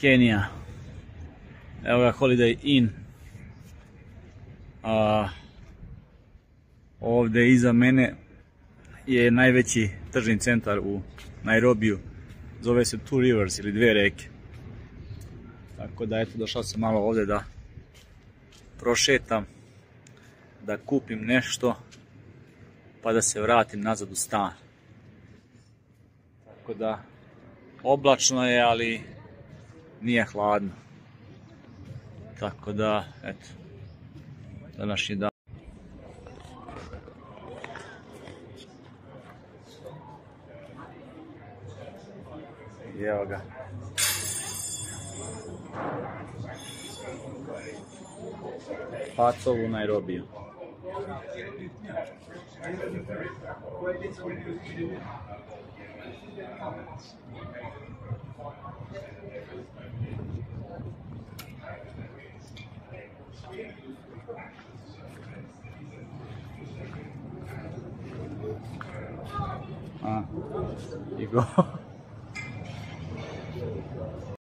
Kenija. Evo ga Holiday Inn. A, ovde iza mene je najveći tržni centar u Nairobiju. Zove se Two Rivers ili dve reke. Tako da eto došao sam malo ovde da prošetam, da kupim nešto, pa da se vratim nazad u stan. Tako da oblačno je, ali nije hladno. Tako da, eto, današnji dan. Evo ga. Pacov u Nairobiju. A, Igor.